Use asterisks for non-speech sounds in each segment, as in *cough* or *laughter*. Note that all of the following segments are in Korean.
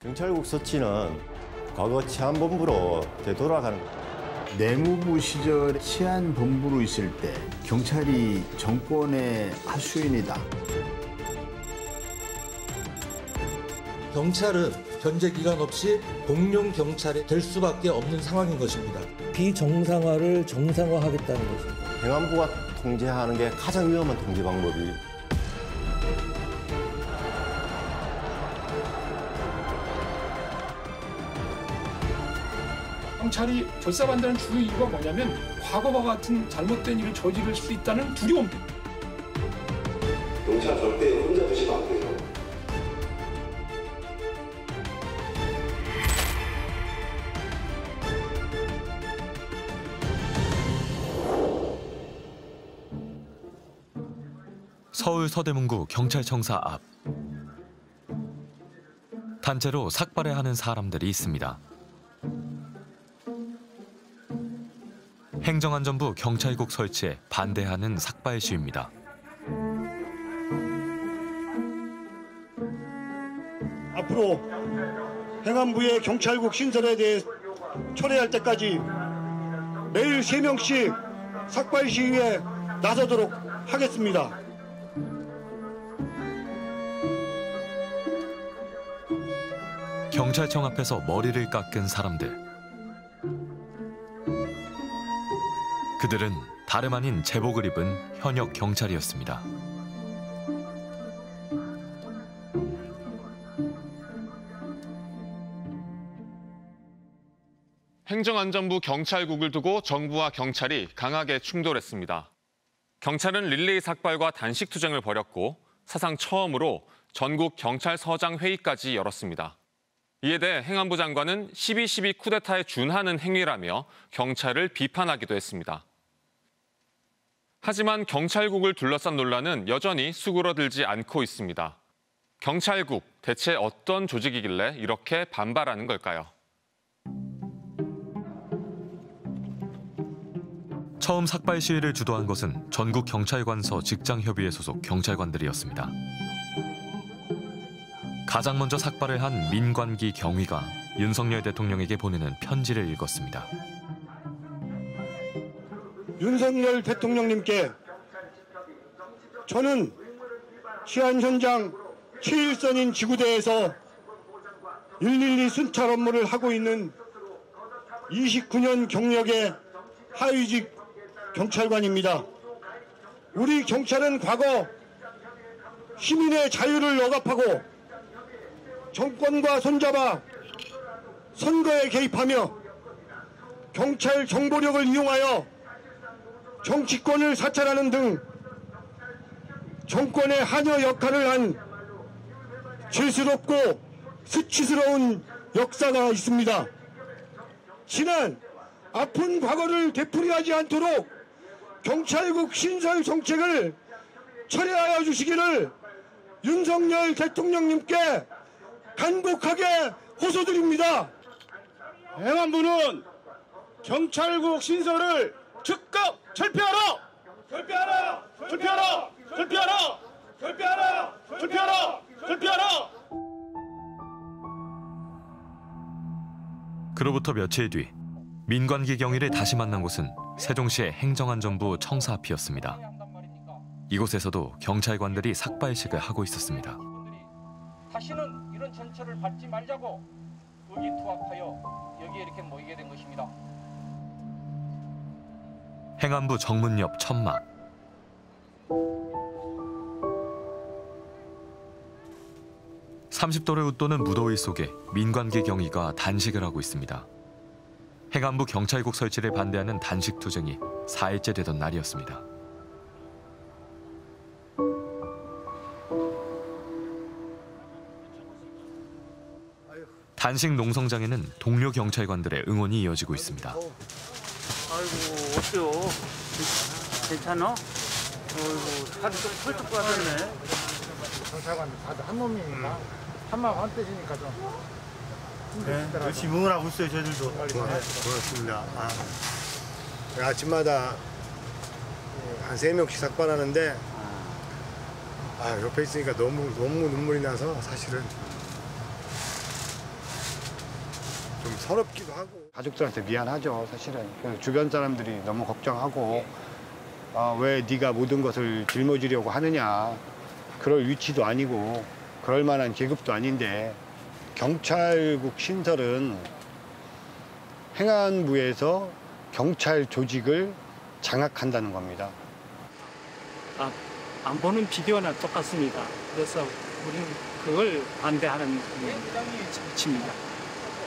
경찰국 서치는 과거 치안본부로 되돌아가는 내무부 시절 치안본부로 있을 때 경찰이 정권의 하수인이다. 경찰은 현재 기간 없이 공룡 경찰이 될 수밖에 없는 상황인 것입니다. 비정상화를 정상화하겠다는 것입니다. 행안부가 통제하는 게 가장 위험한 통제 방법이 경찰이 결사반다는 주요 이유가 뭐냐면 과거와 같은 잘못된 일을 저지를 수 있다는 두려움 때문에 경찰 절대 혼자 두시면 안 돼요. 서울 서대문구 경찰청사 앞 단체로 삭발해 하는 사람들이 있습니다. 행정안전부 경찰국 설치에 반대하는 삭발 시위입니다. 앞으로 행안부의 경찰국 신설에 대해 철회할 때까지 매일 세명씩 삭발 시위에 나서도록 하겠습니다. 경찰청 앞에서 머리를 깎은 사람들. 그들은 다름 아닌 제복을 입은 현역 경찰이었습니다. 행정안전부 경찰국을 두고 정부와 경찰이 강하게 충돌했습니다. 경찰은 릴레이 삭발과 단식 투쟁을 벌였고 사상 처음으로 전국 경찰서장 회의까지 열었습니다. 이에 대해 행안부 장관은 12.12 쿠데타에 준하는 행위라며 경찰을 비판하기도 했습니다. 하지만 경찰국을 둘러싼 논란은 여전히 수그러들지 않고 있습니다. 경찰국 대체 어떤 조직이길래 이렇게 반발하는 걸까요? 처음 삭발 시위를 주도한 것은 전국 경찰관서 직장협의회 소속 경찰관들이었습니다. 가장 먼저 삭발을 한 민관기 경위가 윤석열 대통령에게 보내는 편지를 읽었습니다. 윤석열 대통령님께 저는 치안 현장 최일선인 지구대에서 112 순찰 업무를 하고 있는 29년 경력의 하위직 경찰관입니다. 우리 경찰은 과거 시민의 자유를 억압하고 정권과 손잡아 선거에 개입하며 경찰 정보력을 이용하여 정치권을 사찰하는 등 정권의 한여 역할을 한 죄스럽고 수치스러운 역사가 있습니다. 지난 아픈 과거를 되풀이하지 않도록 경찰국 신설 정책을 철회하여 주시기를 윤석열 대통령님께 간곡하게 호소드립니다. 행안부는 경찰국 신설을 즉각 철폐하라! 철폐하라! 철폐하라! 철폐하라! 철폐하라! 철폐하라! 철폐하라! 그로부터 며칠 뒤 민관기 경위를 다시 만난 곳은 세종시의 행정안전부 청사 앞이었습니다. 이곳에서도 경찰관들이 삭발식을 하고 있었습니다. 다시는 이런 전철을 밟지 말자고 의기투합하여 여기에 이렇게 모이게 된 것입니다. 행안부 정문 옆 천막. (30도를) 웃도는 무더위 속에 민관기 경위가 단식을 하고 있습니다. 행안부 경찰국 설치를 반대하는 단식 투쟁이 4일째 되던 날이었습니다. 단식 농성장에는 동료 경찰관들의 응원이 이어지고 있습니다. 아이고 어때요? 괜찮아? 어이구 살이 좀 펄쩍 빠졌네. 경찰관 다들 한 몸이니까 한마음 한 뜻이니까 좀 네, 열심히 응원하고 있어요 저희들도. 빨리 네, 네. 고맙습니다. 아, 아침마다 한 세 명씩 삭발하는데 아, 옆에 있으니까 너무 너무 눈물이 나서 사실은 좀 서럽기도 하고. 가족들한테 미안하죠, 사실은. 주변 사람들이 너무 걱정하고 아, 왜 네가 모든 것을 짊어지려고 하느냐. 그럴 위치도 아니고 그럴 만한 계급도 아닌데 경찰국 신설은 행안부에서 경찰 조직을 장악한다는 겁니다. 아, 안 보는 비디오나 똑같습니다. 그래서 우리는 그걸 반대하는 위치입니다.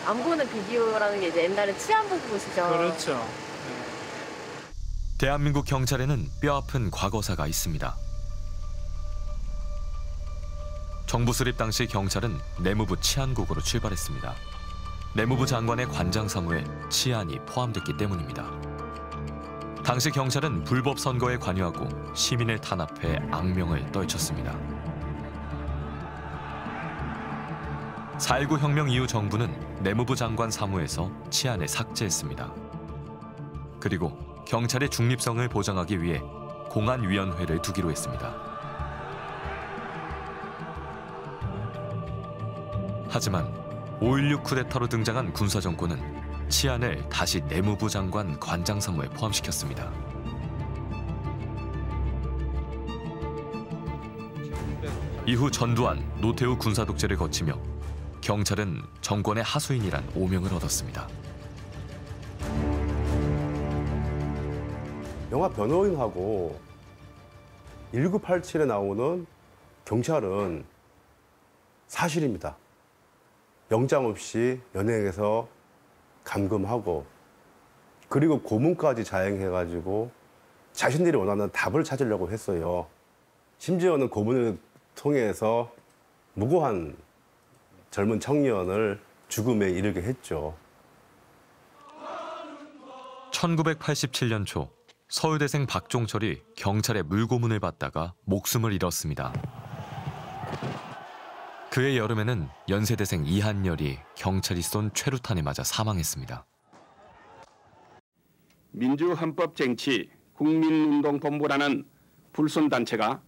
안 보는 비디오라는 게 이제 옛날에 치안부 보시죠. 그렇죠. 대한민국 경찰에는 뼈아픈 과거사가 있습니다. 정부 수립 당시 경찰은 내무부 치안국으로 출발했습니다. 내무부 장관의 관장 사무에 치안이 포함됐기 때문입니다. 당시 경찰은 불법 선거에 관여하고 시민을 탄압해 악명을 떨쳤습니다. 4.19 혁명 이후 정부는 내무부 장관 사무에서 치안을 삭제했습니다. 그리고 경찰의 중립성을 보장하기 위해 공안위원회를 두기로 했습니다. 하지만 5.16 쿠데타로 등장한 군사정권은 치안을 다시 내무부 장관 관장 사무에 포함시켰습니다. 이후 전두환, 노태우 군사 독재를 거치며 경찰은 정권의 하수인이란 오명을 얻었습니다. 영화 변호인하고 1987에 나오는 경찰은 사실입니다. 영장 없이 연행해서 감금하고 그리고 고문까지 자행해가지고 자신들이 원하는 답을 찾으려고 했어요. 심지어는 고문을 통해서 무고한 젊은 청년을 죽음에 이르게 했죠. 1987년 초 서울대생 박종철이 경찰의 물고문을 받다가 목숨을 잃었습니다. 그해 여름에는 연세대생 이한열이 경찰이 쏜 최루탄에 맞아 사망했습니다. 민주헌법 쟁취 국민운동본부라는 불순단체가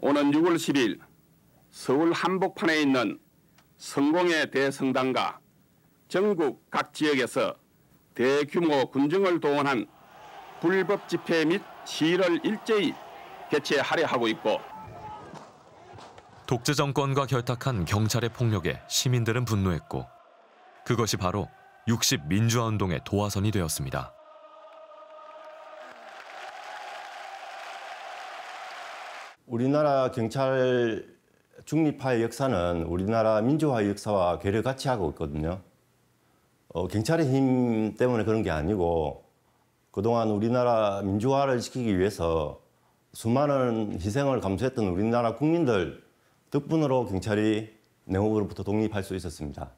오는 6월 10일 서울 한복판에 있는 성공의 대성당과 전국 각 지역에서 대규모 군정을 동원한 불법 집회 및 시위를 일제히 개최하려 하고 있고 독재 정권과 결탁한 경찰의 폭력에 시민들은 분노했고 그것이 바로 60 민주화 운동의 도화선이 되었습니다. 우리나라 경찰 중립화의 역사는 우리나라 민주화의 역사와 괴를 같이 하고 있거든요. 어, 경찰의 힘 때문에 그런 게 아니고 그동안 우리나라 민주화를 시키기 위해서 수많은 희생을 감수했던 우리나라 국민들 덕분으로 경찰이 내무부로부터 독립할 수 있었습니다.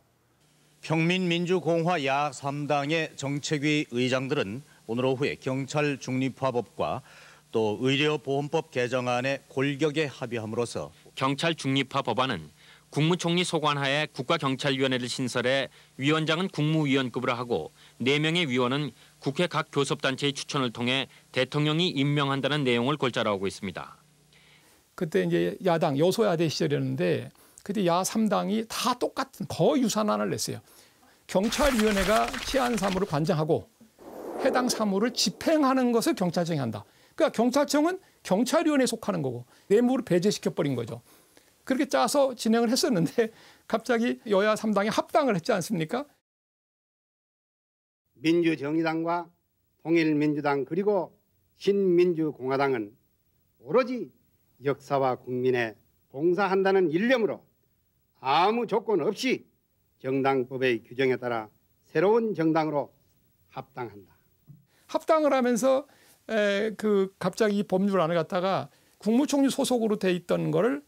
평민민주공화 야 3당의 정책위 의장들은 오늘 오후에 경찰 중립화법과 또 의료보험법 개정안에 골격에 합의함으로써 경찰 중립화 법안은 국무총리 소관하에 국가경찰위원회를 신설해 위원장은 국무위원급으로 하고 4명의 위원은 국회 각 교섭단체의 추천을 통해 대통령이 임명한다는 내용을 골자로 하고 있습니다. 그때 이제 야당 여소야대 시절이었는데 그때 야 3당이 다 똑같은 거의 유사안을 냈어요. 경찰위원회가 치안 사무를 관장하고 해당 사무를 집행하는 것을 경찰청이 한다. 그러니까 경찰청은 경찰위원회에 속하는 거고 내무를 배제시켜 버린 거죠. 그렇게 짜서 진행을 했었는데 *laughs* 갑자기 여야 3당이 합당을 했지 않습니까? 민주정의당과 통일민주당 그리고 신민주공화당은 오로지 역사와 국민에 봉사한다는 일념으로 아무 조건 없이 정당법의 규정에 따라 새로운 정당으로 합당한다. 합당을 하면서 에, 그 갑자기 이 법률안을 갖다가 국무총리 소속으로 돼 있던 거를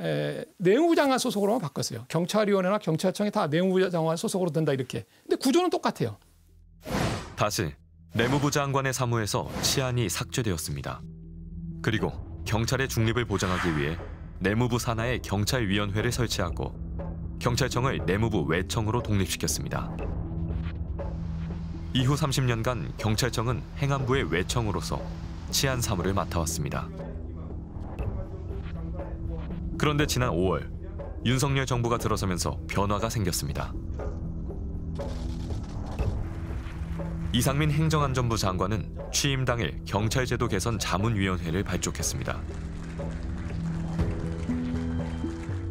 에, 내무부장관 소속으로만 바꿨어요. 경찰위원회나 경찰청이 다 내무부장관 소속으로 된다 이렇게. 근데 구조는 똑같아요. 다시 내무부 장관의 사무에서 치안이 삭제되었습니다. 그리고 경찰의 중립을 보장하기 위해 내무부 산하에 경찰위원회를 설치하고 경찰청을 내무부 외청으로 독립시켰습니다. 이후 30년간 경찰청은 행안부의 외청으로서 치안 사무를 맡아왔습니다. 그런데 지난 5월 윤석열 정부가 들어서면서 변화가 생겼습니다. 이상민 행정안전부 장관은 취임 당일 경찰제도 개선 자문위원회를 발족했습니다.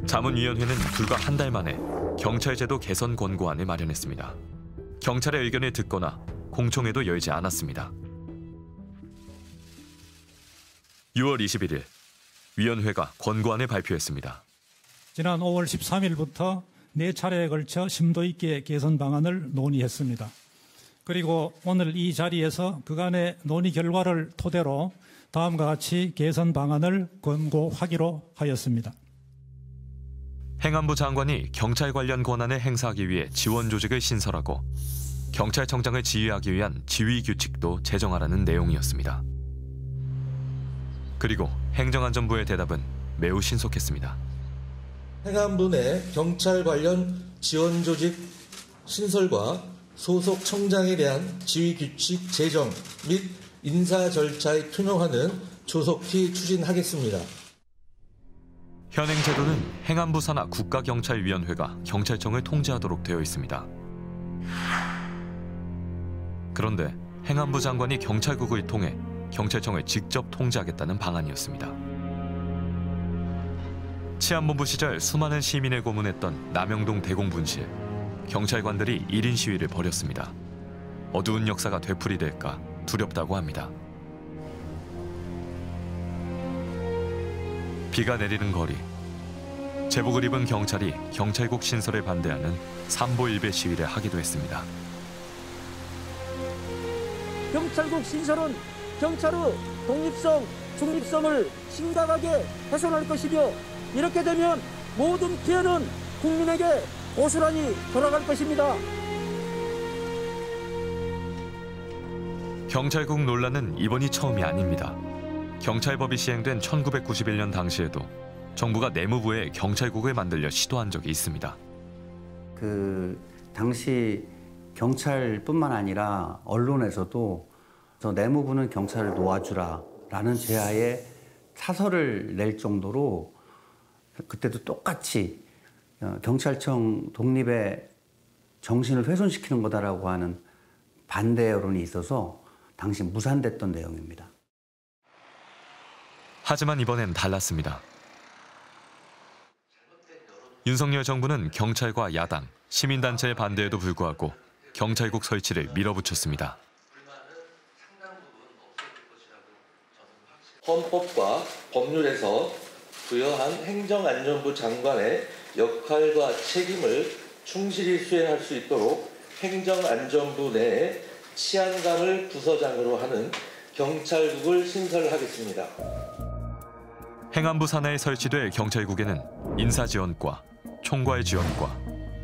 자문위원회는 불과 한 달 만에 경찰제도 개선 권고안을 마련했습니다. 경찰의 의견을 듣거나 공청회도 열지 않았습니다. 6월 21일 위원회가 권고안을 발표했습니다. 지난 5월 13일부터 네 차례에 걸쳐 심도 있게 개선 방안을 논의했습니다. 그리고 오늘 이 자리에서 그간의 논의 결과를 토대로 다음과 같이 개선 방안을 권고하기로 하였습니다. 행안부 장관이 경찰 관련 권한을 행사하기 위해 지원 조직을 신설하고 경찰청장을 지휘하기 위한 지휘 규칙도 제정하라는 내용이었습니다. 그리고 행정안전부의 대답은 매우 신속했습니다. 행안부 내 경찰 관련 지원 조직 신설과 소속 청장에 대한 지휘 규칙 제정 및 인사 절차의 투명화는 조속히 추진하겠습니다. 현행 제도는 행안부 산하 국가경찰위원회가 경찰청을 통제하도록 되어 있습니다. 그런데 행안부 장관이 경찰국을 통해 경찰청을 직접 통제하겠다는 방안이었습니다. 치안본부 시절 수많은 시민을 고문했던 남영동 대공분실. 경찰관들이 1인 시위를 벌였습니다. 어두운 역사가 되풀이될까 두렵다고 합니다. 비가 내리는 거리. 제복을 입은 경찰이 경찰국 신설에 반대하는 삼보일배 시위를 하기도 했습니다. 경찰국 신설은 경찰의 독립성, 중립성을 심각하게 훼손할 것이며 이렇게 되면 모든 피해는 국민에게 고스란히 돌아갈 것입니다. 경찰국 논란은 이번이 처음이 아닙니다. 경찰법이 시행된 1991년 당시에도 정부가 내무부에 경찰국을 만들려 시도한 적이 있습니다. 그 당시 경찰뿐만 아니라 언론에서도 저 내무부는 경찰을 놓아주라라는 제하에 사설을 낼 정도로 그때도 똑같이 어, 경찰청 독립의 정신을 훼손시키는 거다라고 하는 반대 여론이 있어서 당시 무산됐던 내용입니다. 하지만 이번엔 달랐습니다. 윤석열 정부는 경찰과 야당, 시민단체의 반대에도 불구하고 경찰국 설치를 밀어붙였습니다. 헌법과 법률에서 부여한 행정안전부 장관의 역할과 책임을 충실히 수행할 수 있도록 행정안전부 내에 치안감을 부서장으로 하는 경찰국을 신설하겠습니다. 행안부 산하에 설치될 경찰국에는 인사지원과, 총괄 지원과,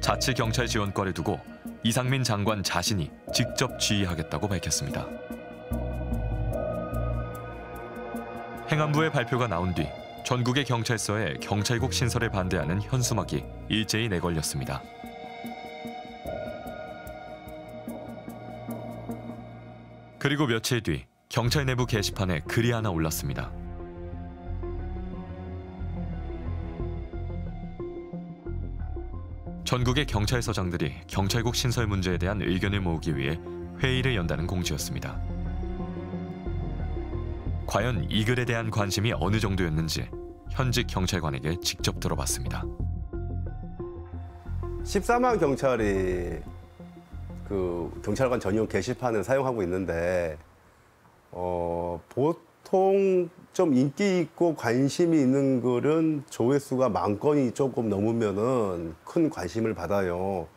자치경찰 지원과를 두고 이상민 장관 자신이 직접 지휘하겠다고 밝혔습니다. 행안부의 발표가 나온 뒤 전국의 경찰서에 경찰국 신설에 반대하는 현수막이 일제히 내걸렸습니다. 그리고 며칠 뒤 경찰 내부 게시판에 글이 하나 올랐습니다. 전국의 경찰서장들이 경찰국 신설 문제에 대한 의견을 모으기 위해 회의를 연다는 공지였습니다. 과연 이 글에 대한 관심이 어느 정도였는지 현직 경찰관에게 직접 들어봤습니다. 14만 경찰이 그 경찰관 전용 게시판을 사용하고 있는데 어, 보 통 좀 인기 있고 관심이 있는 글은 조회수가 만 건이 조금 넘으면은 큰 관심을 받아요.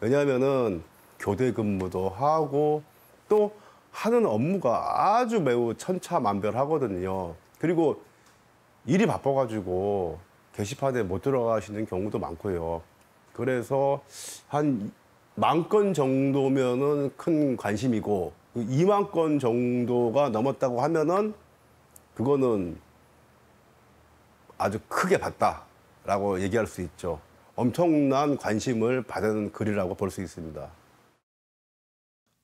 왜냐하면은 교대 근무도 하고 또 하는 업무가 아주 매우 천차만별하거든요. 그리고 일이 바빠가지고 게시판에 못 들어가시는 경우도 많고요. 그래서 한 만 건 정도면은 큰 관심이고 2만 건 정도가 넘었다고 하면은 그거는 아주 크게 봤다라고 얘기할 수 있죠. 엄청난 관심을 받은 글이라고 볼 수 있습니다.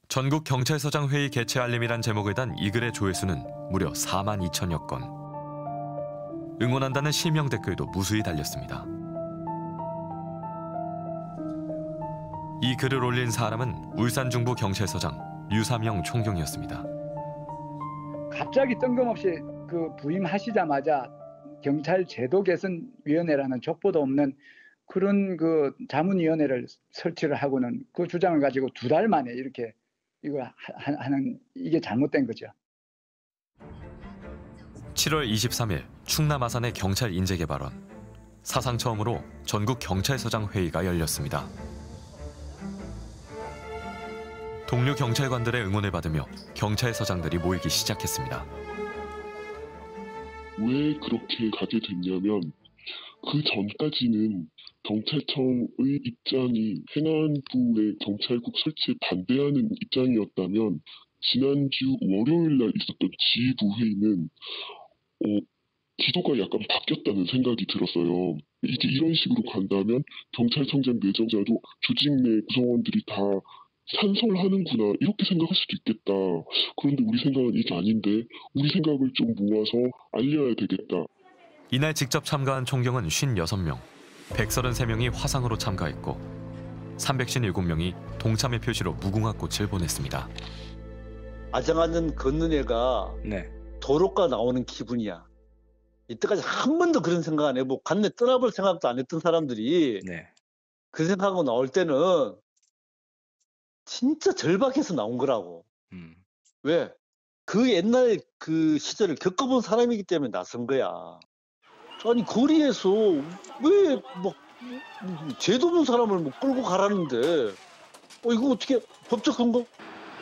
전국 경찰서장 회의 개최 알림이란 제목을 단 이 글의 조회수는 무려 4만 2천여 건. 응원한다는 실명 댓글도 무수히 달렸습니다. 이 글을 올린 사람은 울산 중부 경찰서장 유사명 총경이었습니다. 갑자기 뜬금없이 그 부임하시자마자 경찰 제도 개선 위원회라는 족보도 없는 그런 그 자문위원회를 설치를 하고는 그 주장을 가지고 두 달 만에 이렇게 이거 하- 하는 이게 잘못된 거죠. 7월 23일 충남 아산의 경찰 인재 개발원. 사상 처음으로 전국 경찰서장 회의가 열렸습니다. 동료 경찰관들의 응원을 받으며 경찰서장들이 모이기 시작했습니다. 왜 그렇게 가게 됐냐면 그 전까지는 경찰청의 입장이 행안부의 경찰국 설치에 반대하는 입장이었다면 지난주 월요일 날 있었던 지휘부 회의는 어, 기도가 약간 바뀌었다는 생각이 들었어요. 이제 이런 식으로 간다면 경찰청장 내정자도 조직 내 구성원들이 다 찬성하는구나 이렇게 생각할 수도 있겠다. 그런데 우리 생각은 이게 아닌데 우리 생각을 좀 모아서 알려야 되겠다. 이날 직접 참가한 총경은 56명, 133명이 화상으로 참가했고 357명이 동참의 표시로 무궁화 꽃을 보냈습니다. 아장아는 걷는 애가 도로가 나오는 기분이야. 이때까지 한 번도 그런 생각 안 해보고 간내 떠나볼 생각도 안 했던 사람들이 그 생각하고 나올 때는 진짜 절박해서 나온 거라고. 왜? 그 옛날 그 시절을 겪어본 사람이기 때문에 나선 거야. 아니 거리에서 왜뭐 죄도 없는 사람을 뭐 끌고 가라는데 어 이거 어떻게 법적 근거?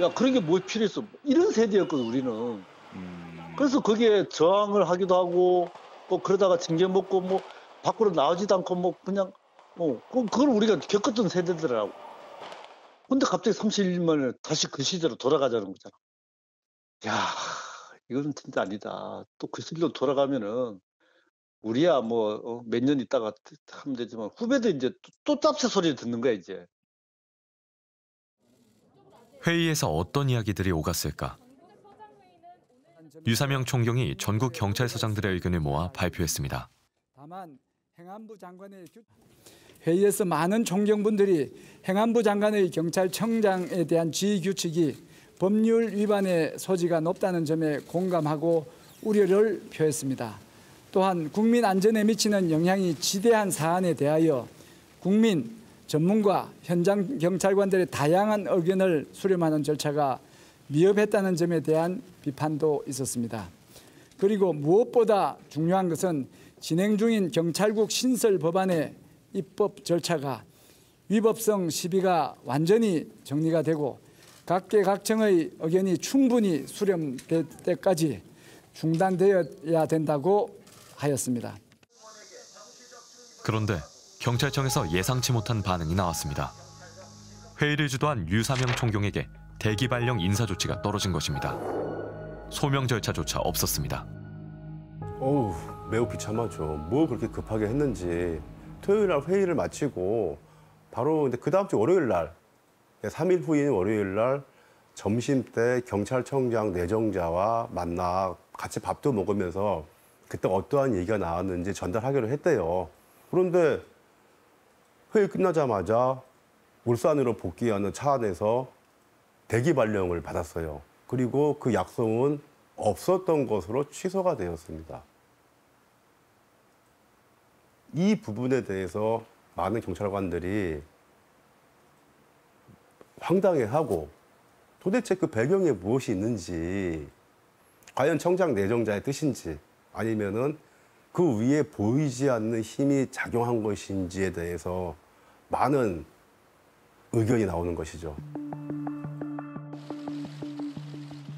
야 그런 게 뭐 필요했어? 이런 세대였거든 우리는. 그래서 거기에 저항을 하기도 하고 뭐 그러다가 징계 먹고 뭐 밖으로 나오지도 않고 뭐 그냥 어 그- 그걸 우리가 겪었던 세대들하고. 근데 갑자기 30일 만에 다시 그 시대로 돌아가자는 거잖아. 야 이거는 진짜 아니다. 또 그 시대로 돌아가면은 우리야 뭐 몇 년 있다가 하면 되지만 후배들 이제 또, 또 짭새 소리 듣는 거야 이제. 회의에서 어떤 이야기들이 오갔을까? 유사명 총경이 전국 경찰서장들의 의견을 모아 발표했습니다. 다만 행안부 장관의 규- 회의에서 많은 총경분들이 행안부 장관의 경찰청장에 대한 지휘 규칙이 법률 위반의 소지가 높다는 점에 공감하고 우려를 표했습니다. 또한 국민 안전에 미치는 영향이 지대한 사안에 대하여 국민, 전문가, 현장 경찰관들의 다양한 의견을 수렴하는 절차가 미흡했다는 점에 대한 비판도 있었습니다. 그리고 무엇보다 중요한 것은 진행 중인 경찰국 신설 법안의 입법 절차가 위법성 시비가 완전히 정리가 되고 각계각층의 의견이 충분히 수렴될 때까지 중단되어야 된다고 하였습니다. 그런데 경찰청에서 예상치 못한 반응이 나왔습니다. 회의를 주도한 유사명 총경에게 대기 발령 인사 조치가 떨어진 것입니다. 소명 절차조차 없었습니다. 어우 매우 비참하죠. 뭐 그렇게 급하게 했는지 토요일 날 회의를 마치고 바로 근데 그 다음 주 월요일 날 3일 후인 월요일 날 점심 때 경찰청장 내정자와 만나 같이 밥도 먹으면서 그때 어떠한 얘기가 나왔는지 전달하기로 했대요. 그런데 회의 끝나자마자 울산으로 복귀하는 차 안에서 대기 발령을 받았어요. 그리고 그 약속은 없었던 것으로 취소가 되었습니다. 이 부분에 대해서 많은 경찰관들이 황당해하고 도대체 그 배경에 무엇이 있는지 과연 청장 내정자의 뜻인지 아니면은 그 위에 보이지 않는 힘이 작용한 것인지에 대해서 많은 의견이 나오는 것이죠.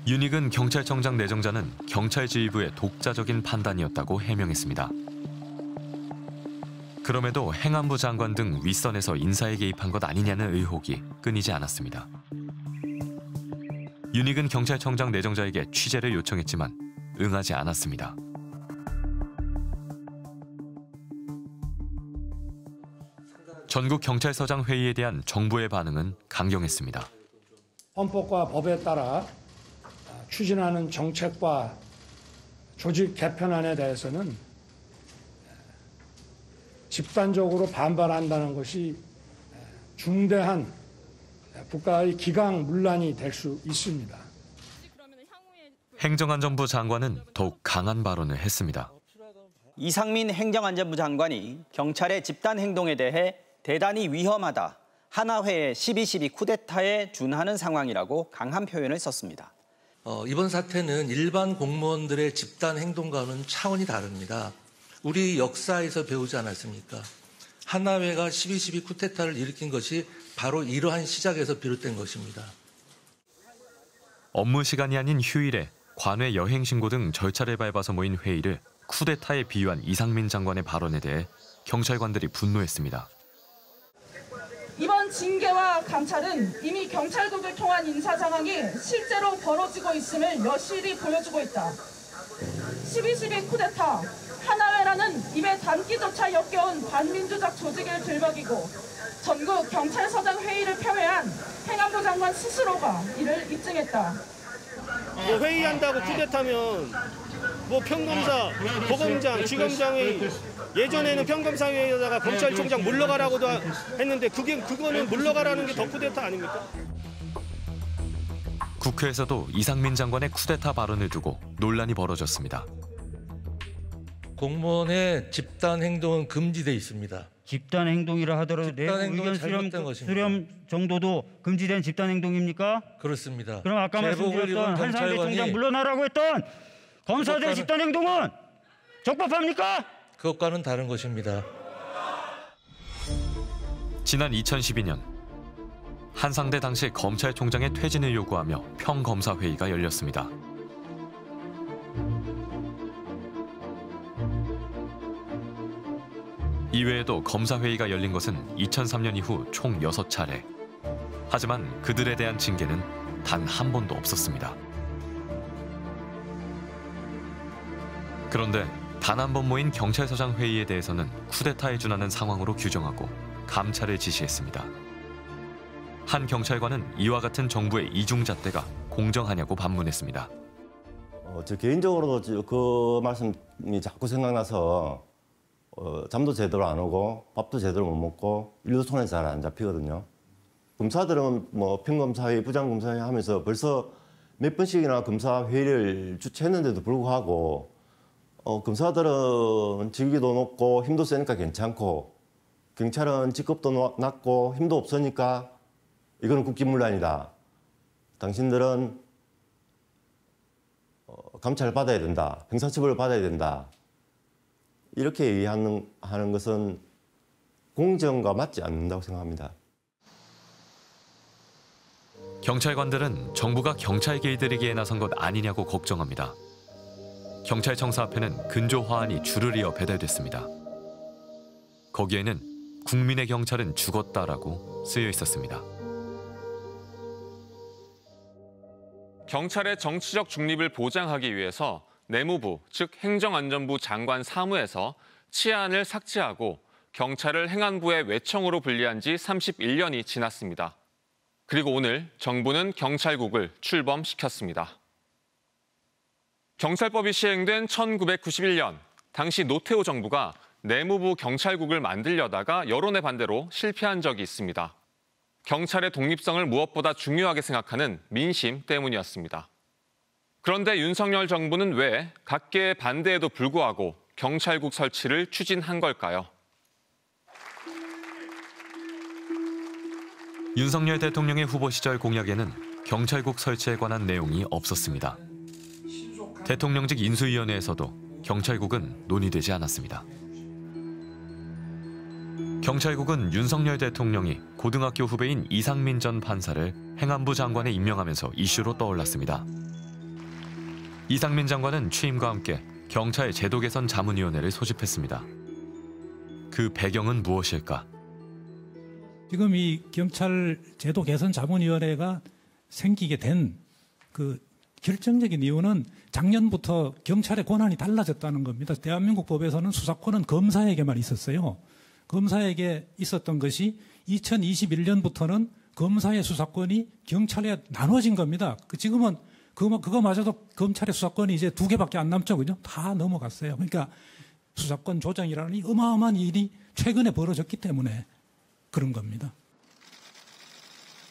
윤익은 경찰청장 내정자는 경찰 지휘부의 독자적인 판단이었다고 해명했습니다. 그럼에도 행안부 장관 등 윗선에서 인사에 개입한 것 아니냐는 의혹이 끊이지 않았습니다. 윤익은 경찰청장 내정자에게 취재를 요청했지만 응하지 않았습니다. 전국 경찰서장 회의에 대한 정부의 반응은 강경했습니다. 헌법과 법에 따라 추진하는 정책과 조직 개편안에 대해서는 집단적으로 반발한다는 것이 중대한 국가의 기강 문란이 될 수 있습니다. 행정안전부 장관은 더욱 강한 발언을 했습니다. 이상민 행정안전부 장관이 경찰의 집단 행동에 대해 대단히 위험하다. 하나회의 12.12 쿠데타에 준하는 상황이라고 강한 표현을 썼습니다. 어, 이번 사태는 일반 공무원들의 집단 행동과는 차원이 다릅니다. 우리 역사에서 배우지 않았습니까? 하나회가 12.12 쿠데타를 일으킨 것이 바로 이러한 시작에서 비롯된 것입니다. 업무 시간이 아닌 휴일에 관외 여행 신고 등 절차를 밟아서 모인 회의를 쿠데타에 비유한 이상민 장관의 발언에 대해 경찰관들이 분노했습니다. 이번 징계와 감찰은 이미 경찰국을 통한 인사 상황이 실제로 벌어지고 있음을 여실히 보여주고 있다. 12.12 쿠데타, 하나회라는 입에 담기조차 역겨운 반민주적 조직을 들먹이고 전국 경찰서장 회의를 표회한 행안부 장관 스스로가 이를 입증했다. 뭐 회의한다고 쿠데타면 뭐 평검사, 보검장, 지검장의 예전에는 평검사회에다가 검찰총장 물러가라고도 했는데 그게 그거는 물러가라는 게 더 쿠데타 아닙니까? 국회에서도 이상민 장관의 쿠데타 발언을 두고 논란이 벌어졌습니다. 공무원의 집단 행동은 금지돼 있습니다. 집단 행동이라 하더라도 내부 의견 수렴, 수렴 정도도 금지된 집단 행동입니까? 그렇습니다. 그럼 아까 말씀드렸던 한상대 총장 물러나라고 했던 검사들의 집단 행동은 적법합니까? 그것과는 다른 것입니다. 지난 2012년 한상대 당시 검찰총장의 퇴진을 요구하며 평검사 회의가 열렸습니다. 이외에도 검사 회의가 열린 것은 2003년 이후 총 6차례. 하지만 그들에 대한 징계는 단 한 번도 없었습니다. 그런데 단 한 번 모인 경찰서장 회의에 대해서는 쿠데타에 준하는 상황으로 규정하고 감찰을 지시했습니다. 한 경찰관은 이와 같은 정부의 이중잣대가 공정하냐고 반문했습니다. 어, 저 개인적으로도 그 말씀이 자꾸 생각나서 어, 잠도 제대로 안 오고 밥도 제대로 못 먹고 일도 손에 잘 안 잡히거든요. 검사들은 뭐 평검사회, 부장검사회 하면서 벌써 몇 번씩이나 검사 회의를 주최했는데도 불구하고 어, 검사들은 직위도 높고 힘도 세니까 괜찮고 경찰은 직급도 낮고 힘도 없으니까 이거는 국기문란이다. 당신들은 어, 감찰을 받아야 된다. 형사처벌을 받아야 된다. 이렇게 얘기하는 하는 것은 공정과 맞지 않는다고 생각합니다. 경찰관들은 정부가 경찰 개이들에게 나선 것 아니냐고 걱정합니다. 경찰청사 앞에는 근조 화환이 줄을 이어 배달됐습니다. 거기에는 국민의 경찰은 죽었다라고 쓰여 있었습니다. 경찰의 정치적 중립을 보장하기 위해서 내무부, 즉 행정안전부 장관 사무에서 치안을 삭제하고 경찰을 행안부의 외청으로 분리한 지 31년이 지났습니다. 그리고 오늘 정부는 경찰국을 출범시켰습니다. 경찰법이 시행된 1991년 당시 노태우 정부가 내무부 경찰국을 만들려다가 여론의 반대로 실패한 적이 있습니다. 경찰의 독립성을 무엇보다 중요하게 생각하는 민심 때문이었습니다. 그런데 윤석열 정부는 왜 각계의 반대에도 불구하고 경찰국 설치를 추진한 걸까요? 윤석열 대통령의 후보 시절 공약에는 경찰국 설치에 관한 내용이 없었습니다. 대통령직 인수위원회에서도 경찰국은 논의되지 않았습니다. 경찰국은 윤석열 대통령이 고등학교 후배인 이상민 전 판사를 행안부 장관에 임명하면서 이슈로 떠올랐습니다. 이상민 장관은 취임과 함께 경찰 제도 개선 자문위원회를 소집했습니다. 그 배경은 무엇일까? 지금 이 경찰 제도 개선 자문위원회가 생기게 된 그 결정적인 이유는 작년부터 경찰의 권한이 달라졌다는 겁니다. 대한민국 법에서는 수사권은 검사에게만 있었어요. 검사에게 있었던 것이 2021년부터는 검사의 수사권이 경찰에 나눠진 겁니다. 그 지금은 그거, 그거마저도 검찰의 수사권이 이제 두 개밖에 안 남죠. 그죠? 다 넘어갔어요. 그러니까 수사권 조정이라는 이 어마어마한 일이 최근에 벌어졌기 때문에 그런 겁니다.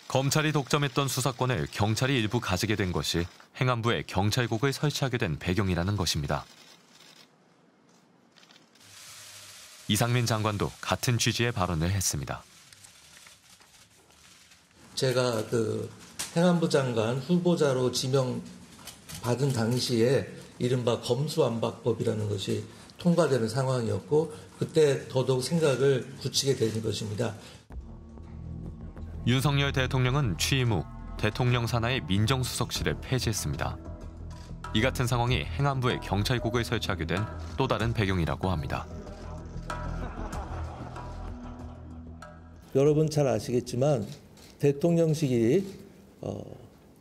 검찰이 독점했던 수사권을 경찰이 일부 가지게 된 것이 행안부에 경찰국을 설치하게 된 배경이라는 것입니다. 이상민 장관도 같은 취지의 발언을 했습니다. 제가 그 행안부 장관 후보자로 지명 받은 당시에 이른바 검수안박법이라는 것이 통과되는 상황이었고 그때 더더욱 생각을 굳히게 되는 것입니다. 윤석열 대통령은 취임 후 대통령 산하의 민정수석실을 폐지했습니다. 이 같은 상황이 행안부에 경찰국을 설치하게 된 또 다른 배경이라고 합니다. 여러분 잘 아시겠지만 대통령실이 어,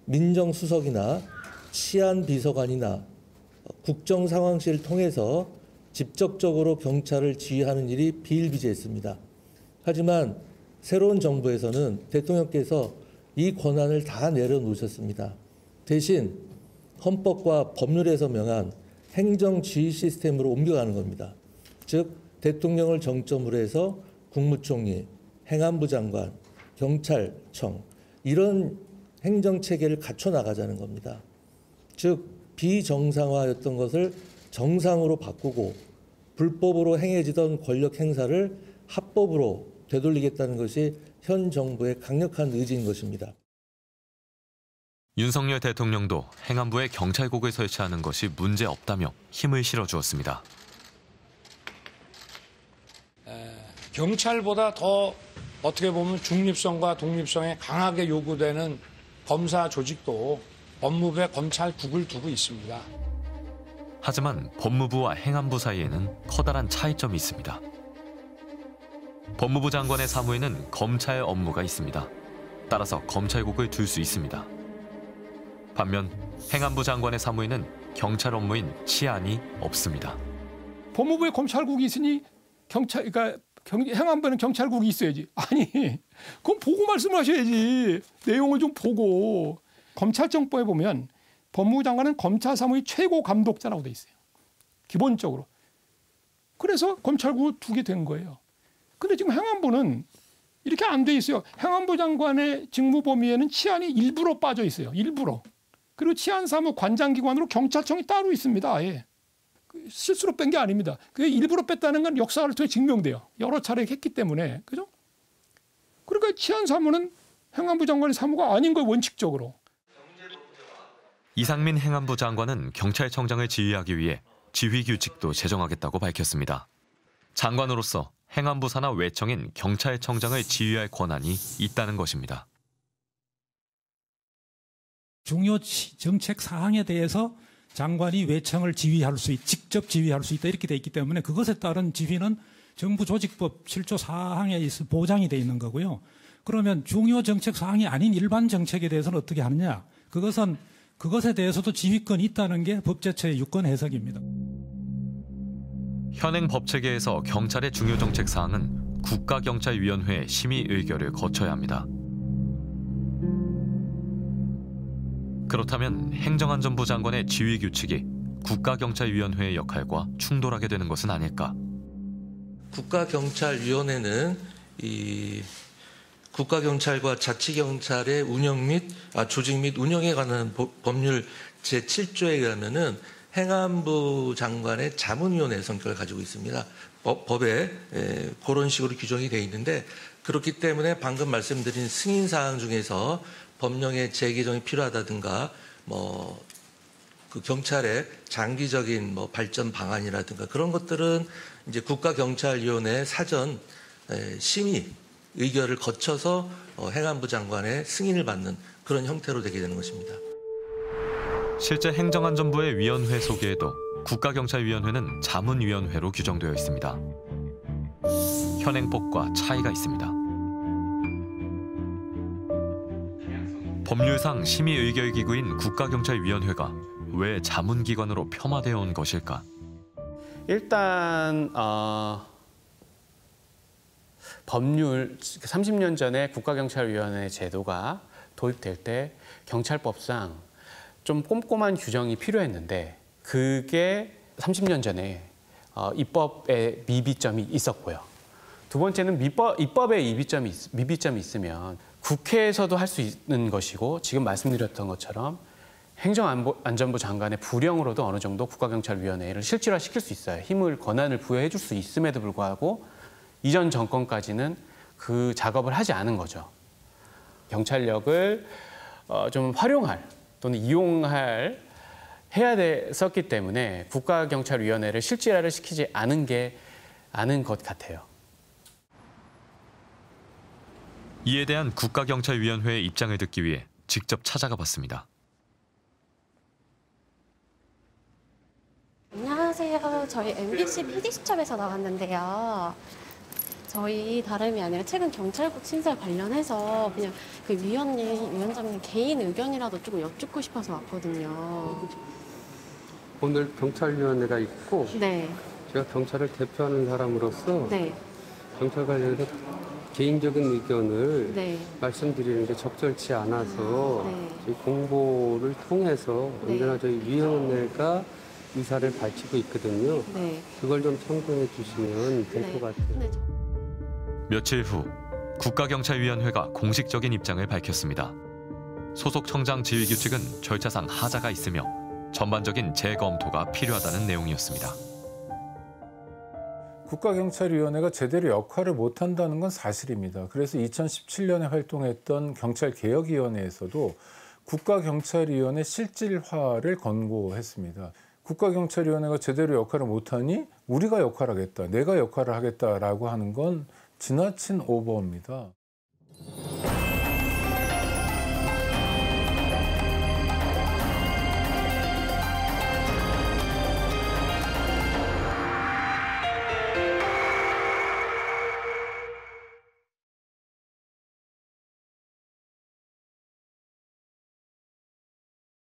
민정수석이나 치안비서관이나 국정상황실을 통해서 직접적으로 경찰을 지휘하는 일이 비일비재했습니다. 하지만 새로운 정부에서는 대통령께서 이 권한을 다 내려놓으셨습니다. 대신 헌법과 법률에서 명한 행정지휘 시스템으로 옮겨가는 겁니다. 즉 대통령을 정점으로 해서 국무총리, 행안부 장관, 경찰청 이런 행정 체계를 갖춰 나가자는 겁니다. 즉 비정상화였던 것을 정상으로 바꾸고 불법으로 행해지던 권력 행사를 합법으로 되돌리겠다는 것이 현 정부의 강력한 의지인 것입니다. 윤석열 대통령도 행안부에 경찰국을 설치하는 것이 문제 없다며 힘을 실어주었습니다. 경찰보다 더 어떻게 보면 중립성과 독립성에 강하게 요구되는 검사 조직도 법무부에 검찰국을 두고 있습니다. 하지만 법무부와 행안부 사이에는 커다란 차이점이 있습니다. 법무부 장관의 사무에는 검찰 업무가 있습니다. 따라서 검찰국을 둘 수 있습니다. 반면 행안부 장관의 사무에는 경찰 업무인 치안이 없습니다. 법무부에 검찰국이 있으니 경찰 그러니까 경, 행안부에는 경찰국이 있어야지. *laughs* 아니, 그건 보고 말씀하셔야지. 내용을 좀 보고. 검찰청법에 보면 법무부 장관은 검찰 사무의 최고 감독자라고 돼 있어요. 기본적으로. 그래서 검찰국을 두게 된 거예요. 근데 지금 행안부는 이렇게 안 돼 있어요. 행안부 장관의 직무 범위에는 치안이 일부러 빠져 있어요. 일부러. 그리고 치안사무 관장기관으로 경찰청이 따로 있습니다. 아예. 실수로 뺀 게 아닙니다. 그게 일부러 뺐다는 건 역사를 통해 증명돼요. 여러 차례 했기 때문에. 그죠? 그러니까 치안 사무는 행안부 장관의 사무가 아닌 거예요, 원칙적으로. 이상민 행안부 장관은 경찰청장을 지휘하기 위해 지휘 규칙도 제정하겠다고 밝혔습니다. 장관으로서 행안부 산하 외청인 경찰청장을 지휘할 권한이 있다는 것입니다. 중요 정책 사항에 대해서 장관이 외청을 지휘할 수 있, 직접 지휘할 수 있다 이렇게 돼 있기 때문에 그것에 따른 지휘는 정부 조직법 7조 4항에 보장이 돼 있는 거고요. 그러면 중요 정책 사항이 아닌 일반 정책에 대해서는 어떻게 하느냐? 그것은 그것에 대해서도 지휘권이 있다는 게 법제처의 유권 해석입니다. 현행 법 체계에서 경찰의 중요 정책 사항은 국가경찰위원회 심의 의결을 거쳐야 합니다. 그렇다면 행정안전부 장관의 지휘 규칙이 국가경찰위원회의 역할과 충돌하게 되는 것은 아닐까? 국가경찰위원회는 이 국가경찰과 자치경찰의 운영 및 아, 조직 및 운영에 관한 법률 제7조에 의하면은 행안부 장관의 자문위원회 성격을 가지고 있습니다. 법, 에 에, 그런 식으로 규정이 되어 있는데 그렇기 때문에 방금 말씀드린 승인 사항 중에서 법령의 재개정이 필요하다든가 뭐 그 경찰의 장기적인 뭐 발전 방안이라든가 그런 것들은 이제 국가경찰위원회 사전 심의 의결을 거쳐서 어, 행안부 장관의 승인을 받는 그런 형태로 되게 되는 것입니다. 실제 행정안전부의 위원회 속에도 국가경찰위원회는 자문위원회로 규정되어 있습니다. 현행법과 차이가 있습니다. 법률상 심의 의결 기구인 국가경찰위원회가 왜 자문기관으로 폄하되어 온 것일까? 일단 어, 법률 30년 전에 국가경찰위원회 제도가 도입될 때 경찰법상 좀 꼼꼼한 규정이 필요했는데 그게 30년 전에 어, 입법에 미비점이 있었고요. 두 번째는 미법, 입법에 미비점이, 미비점이 있으면 국회에서도 할 수 있는 것이고 지금 말씀드렸던 것처럼 행정안전부 장관의 부령으로도 어느 정도 국가경찰위원회를 실질화시킬 수 있어요. 힘을 권한을 부여해 줄 수 있음에도 불구하고 이전 정권까지는 그 작업을 하지 않은 거죠. 경찰력을 어, 좀 활용할 또는 이용할 해야 됐었기 때문에 국가경찰위원회를 실질화를 시키지 않은 게 않은 것 같아요. 이에 대한 국가경찰위원회의 입장을 듣기 위해 직접 찾아가 봤습니다. 안녕하세요. 저희 MBC PD수첩에서 나왔는데요. 저희 다름이 아니라 최근 경찰국 신설 관련해서 그냥 그 위원님, 위원장님 개인 의견이라도 조금 여쭙고 싶어서 왔거든요. 오늘 경찰위원회가 있고 네. 제가 경찰을 대표하는 사람으로서 네. 경찰 관련해서 개인적인 의견을 네. 말씀드리는 게 적절치 않아서 네. 저희 공보를 통해서 네. 언제나 저희 위원회가 의사를 밝히고 있거든요. 네. 그걸 좀 참고해 주시면 될 것 같아요. 며칠 후 국가경찰위원회가 공식적인 입장을 밝혔습니다. 소속 청장 지휘 규칙은 절차상 하자가 있으며 전반적인 재검토가 필요하다는 내용이었습니다. 국가경찰위원회가 제대로 역할을 못한다는 건 사실입니다. 그래서 2017년에 활동했던 경찰개혁위원회에서도 국가경찰위원회 실질화를 권고했습니다. 국가경찰위원회가 제대로 역할을 못하니 우리가 역할을 하겠다, 내가 역할을 하겠다라고 하는 건 지나친 오버입니다.